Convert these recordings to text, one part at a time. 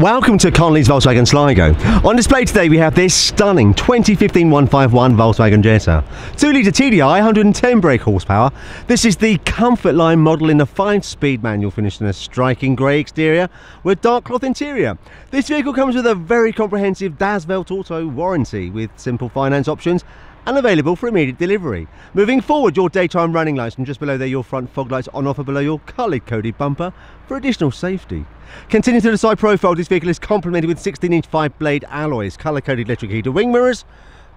Welcome to Connolly's Volkswagen Sligo. On display today we have this stunning 2015 151 Volkswagen Jetta. 2 litre TDI, 110 brake horsepower. This is the Comfort Line model in a 5-speed manual finished in a striking grey exterior with dark cloth interior. This vehicle comes with a very comprehensive Das Welt Auto warranty with simple finance options and available for immediate delivery. Moving forward, your daytime running lights and just below there your front fog lights on offer below your coloured coded bumper for additional safety. Continuing to the side profile, this vehicle is complemented with 16 inch 5 blade alloys, colour coded electric heated wing mirrors,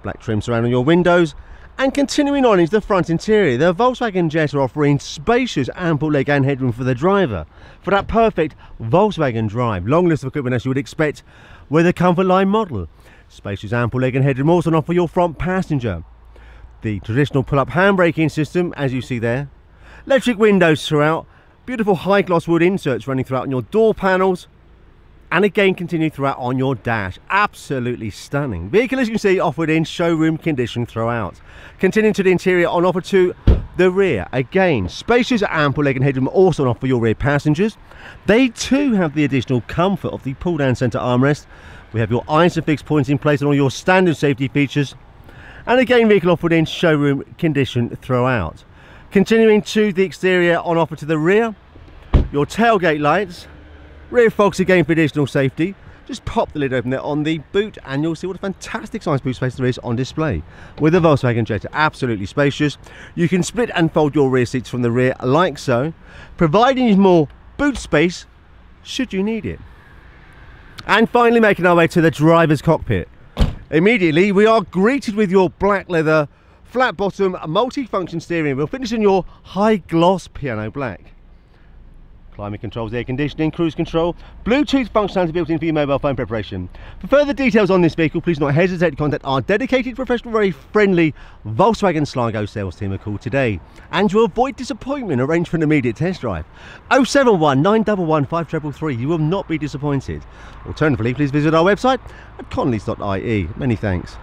black trim surrounding your windows, and continuing on into the front interior, the Volkswagen Jetta offering spacious ample leg and headroom for the driver. For that perfect Volkswagen drive, long list of equipment as you would expect with a Comfort Line model. Spacious ample leg and headroom also on offer your front passenger. The traditional pull-up handbraking system, as you see there. Electric windows throughout. Beautiful high gloss wood inserts running throughout on your door panels. And again continue throughout on your dash. Absolutely stunning. Vehicle as you can see offered in showroom condition throughout. Continuing to the interior on offer to the rear. Again, spacious ample leg and headroom also on offer your rear passengers. They too have the additional comfort of the pull down centre armrest we have your ISOFIX points in place and all your standard safety features. And again, vehicle offered in showroom condition throughout. Continuing to the exterior on offer to the rear, your tailgate lights, rear fogs again for additional safety. Just pop the lid open there on the boot and you'll see what a fantastic size boot space there is on display. With the Volkswagen Jetta, absolutely spacious. You can split and fold your rear seats from the rear like so, providing you more boot space should you need it. And finally making our way to the driver's cockpit. Immediately we are greeted with your black leather flat bottom multi-function steering wheel finished in your high gloss piano black climate controls, air conditioning, cruise control, Bluetooth functionality built in for your mobile phone preparation. For further details on this vehicle, please do not hesitate to contact our dedicated, professional, very friendly Volkswagen Sligo sales team a call today. And to avoid disappointment, arrange for an immediate test drive. 071 911 5333, you will not be disappointed. Alternatively, please visit our website at conleys.ie. Many thanks.